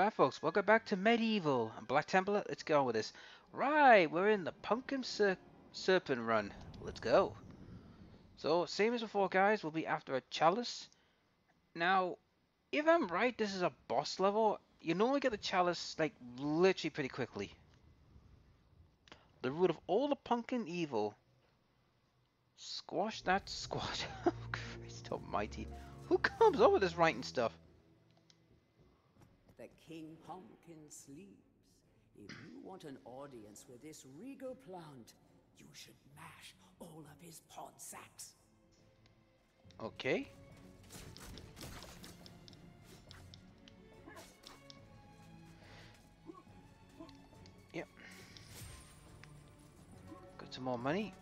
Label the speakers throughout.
Speaker 1: Back, folks. Welcome back to MediEvil. And Black Templar, let's go with this. Right, we're in the Pumpkin Ser Serpent Run. Let's go. So, same as before, guys. We'll be after a Chalice. Now, if I'm right, this is a boss level. You normally get the Chalice, like, literally pretty quickly. The root of all the pumpkin evil. Squash that squash. Oh, Christ almighty. Who comes up with this writing stuff?
Speaker 2: The King Pumpkin sleeps. If you want an audience with this regal plant, you should mash all of his pod sacks.
Speaker 1: Okay. Yep. Got some more money.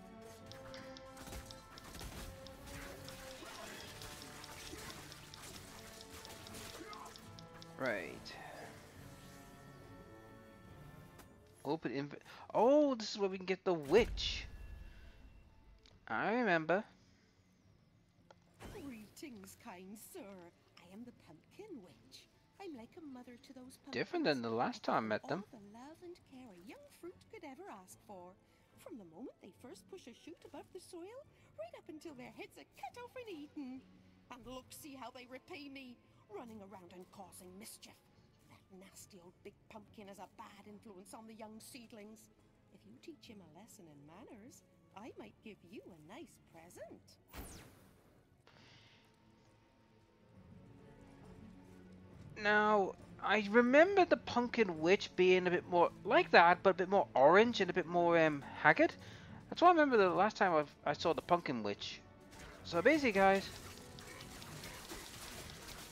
Speaker 1: Open inv- Oh, this is where we can get the witch. I remember.
Speaker 3: Greetings, kind sir. I am the Pumpkin Witch. I'm like a mother to those pumpkins.
Speaker 1: Different than the last time I met them.
Speaker 3: All the love and care a young fruit could ever ask for. From the moment they first push a shoot above the soil, right up until their heads are cut off and eaten. And look, see how they repay me, running around and causing mischief. Nasty old big pumpkin has a bad influence on the young seedlings. If you teach him a lesson in manners, I might give you a nice present.
Speaker 1: Now, I remember the Pumpkin Witch being a bit more like that, but a bit more orange and a bit more um, haggard. That's why I remember the last time I've, I saw the Pumpkin Witch. So basically, guys,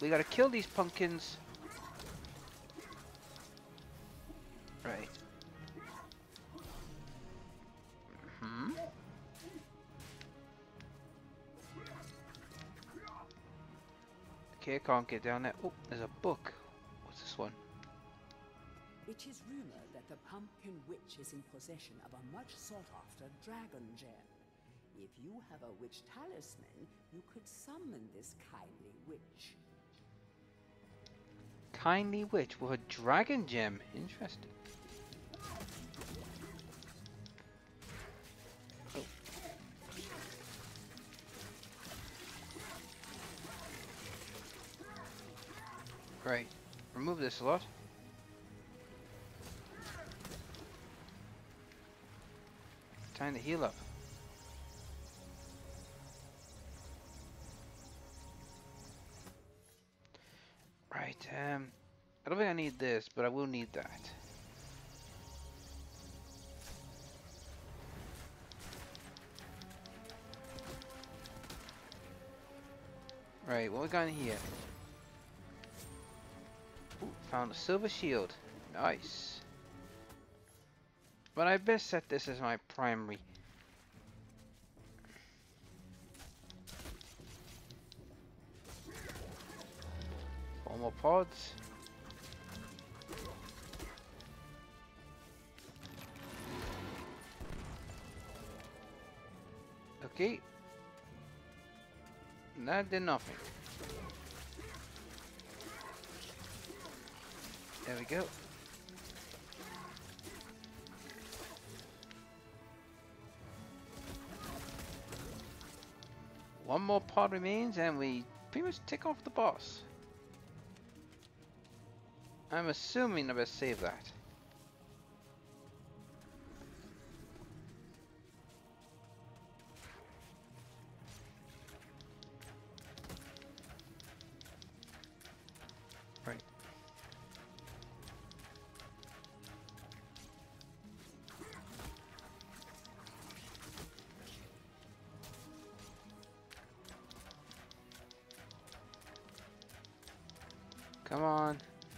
Speaker 1: we gotta kill these pumpkins. Right. Hmm. Okay, I can't get down there. Oh, there's a book. What's this one?
Speaker 2: It is rumored that the Pumpkin Witch is in possession of a much sought after dragon gem. If you have a witch talisman, you could summon this kindly witch.
Speaker 1: Kindly witch with a dragon gem. Interesting. Right. Remove this lot. Time to heal up. Right, um, I don't think I need this, but I will need that. Right, what we got in here? Found a silver shield. Nice. But I best set this as my primary. Four more pods. Okay. That did nothing. There we go. One more pod remains and we pretty much tick off the boss. I'm assuming I better save that.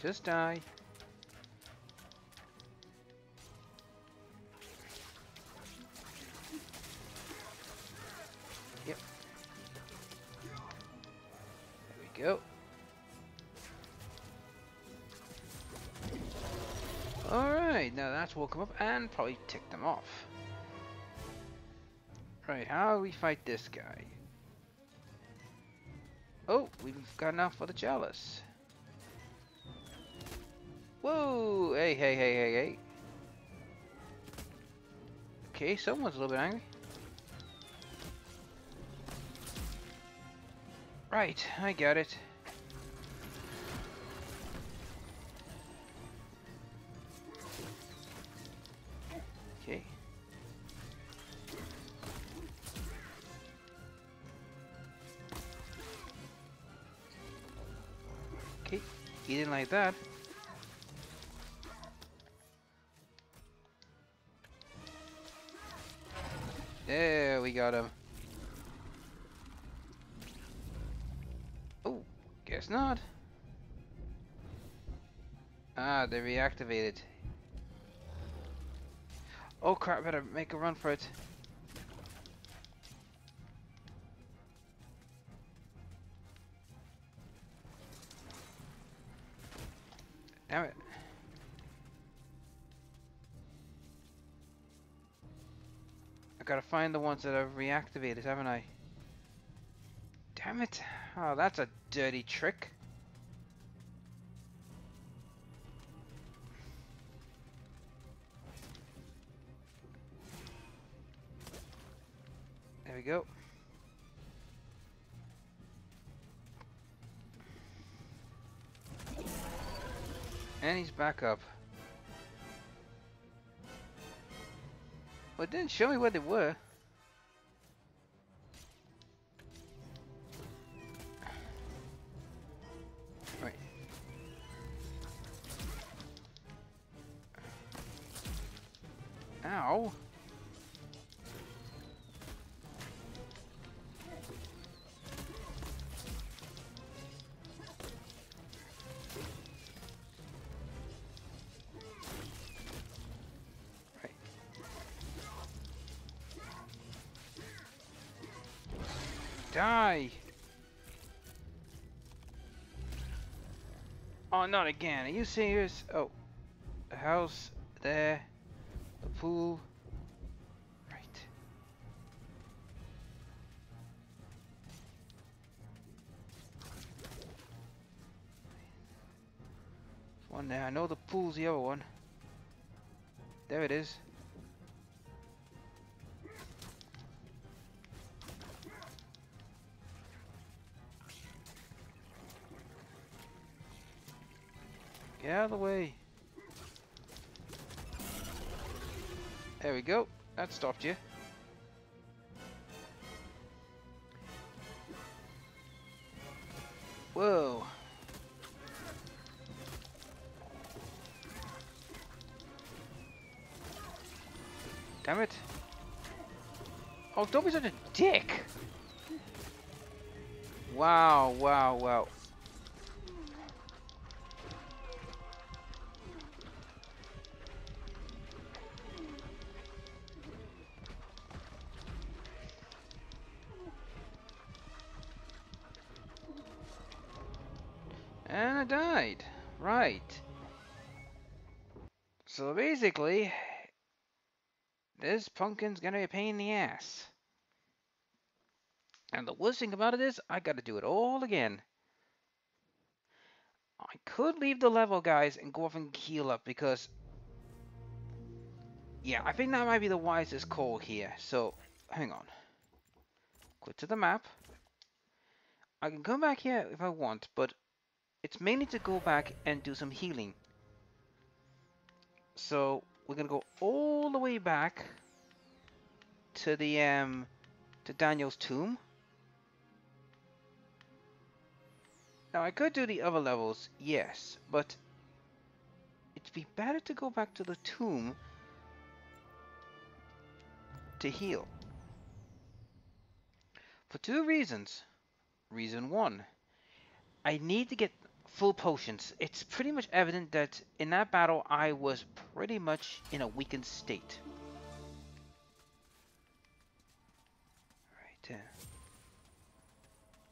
Speaker 1: Just die. Yep. There we go. Alright, now that's woke them up and probably tick them off. Right, how do we fight this guy? Oh, we've got enough for the chalice. Whoa! Hey, hey, hey, hey, hey. Okay, someone's a little bit angry. Right, I got it. Okay. Okay, he didn't like that. We got him. Oh, guess not. Ah, they reactivated. Oh crap, better make a run for it. Damn it. Gotta find the ones that are reactivated, haven't I? Damn it. Oh, that's a dirty trick. There we go. And he's back up. Well, it didn't show me where they were. Right. Ow. Die! Oh, not again. Are you serious? Oh. The house there. The pool. Right. One there. I know the pool's the other one. There it is. Get out of the way. There we go. That stopped you. Whoa. Damn it. Oh, don't be such a dick. Wow, wow, wow. Right. So basically, this pumpkin's gonna be a pain in the ass. And the worst thing about it is, I gotta do it all again. I could leave the level, guys, and go off and heal up because... Yeah, I think that might be the wisest call here. So, hang on. Go to the map. I can come back here if I want, but it's mainly to go back and do some healing. So we're gonna go all the way back to the um to Daniel's tomb. Now I could do the other levels, yes, but it'd be better to go back to the tomb to heal. For two reasons. Reason one, I need to get full potions. It's pretty much evident that in that battle I was pretty much in a weakened state. Right there.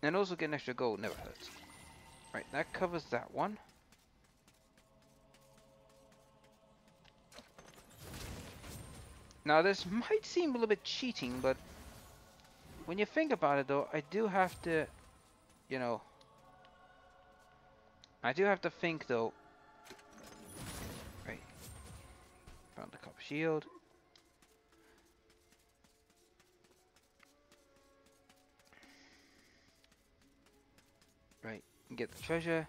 Speaker 1: And also get an extra gold never hurts. Right, that covers that one. Now this might seem a little bit cheating, but when you think about it though, I do have to, you know, I do have to think though. Right. Found the cop shield. Right, get the treasure.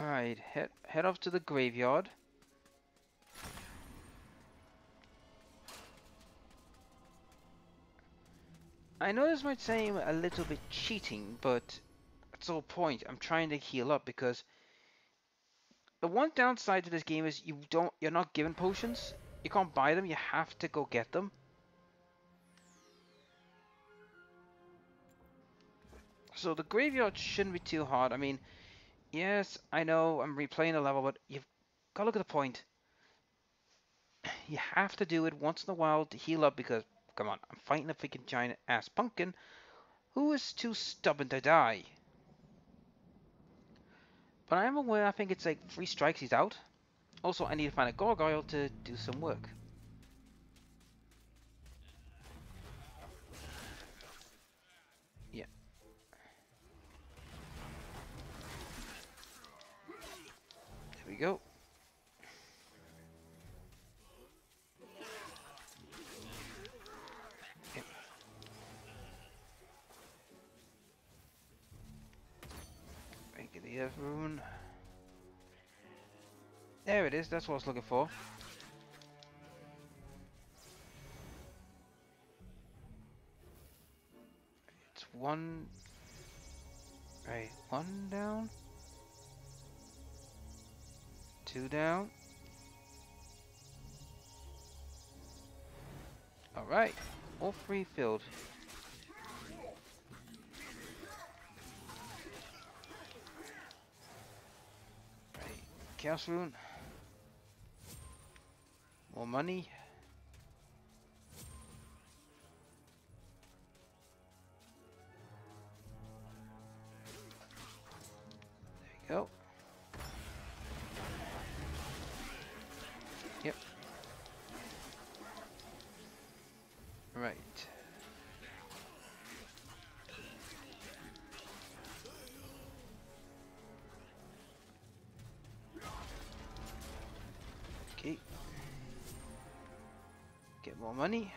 Speaker 1: Alright, head, head off to the graveyard. I know this might seem a little bit cheating, but that's the whole point. I'm trying to heal up because the one downside to this game is you don't you're not given potions. You can't buy them, you have to go get them. So the graveyard shouldn't be too hard. I mean, yes, I know I'm replaying the level, but you've got to look at the point. You have to do it once in a while to heal up because Come on, I'm fighting a freaking giant ass pumpkin who is too stubborn to die. But I am aware, I think it's like three strikes he's out. Also, I need to find a gargoyle to do some work. Yeah. There we go. It is, that's what I was looking for. It's one... Right, one down. Two down. Alright, all three filled. Chaos Rune. More money. There you go. Yep. Right. More money.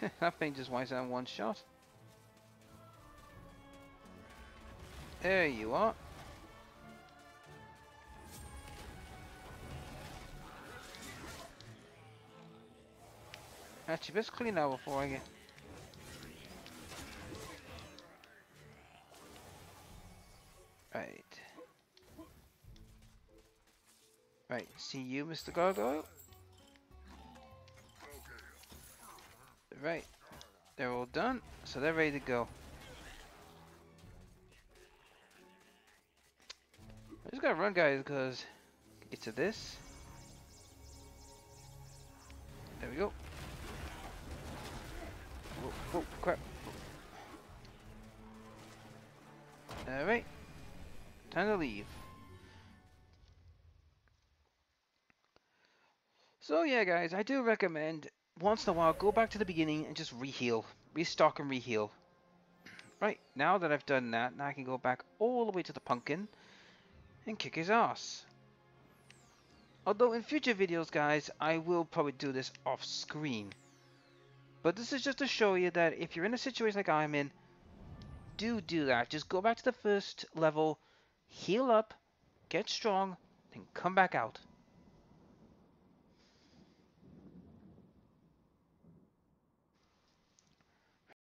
Speaker 1: that thing just wipes out one shot. There you are. Actually, let's clean out before I get... Right. Right, see you, Mr. Gargoyle? Right. They're all done, so they're ready to go. I just gotta run, guys, because get to this. There we go. Oh, crap. Alright. Time to leave. So yeah guys, I do recommend once in a while go back to the beginning and just reheal. Restock and reheal. Right, now that I've done that, now I can go back all the way to the pumpkin and kick his ass. Although in future videos guys, I will probably do this off screen. But this is just to show you that if you're in a situation like I'm in, do do that. Just go back to the first level, heal up, get strong, then come back out.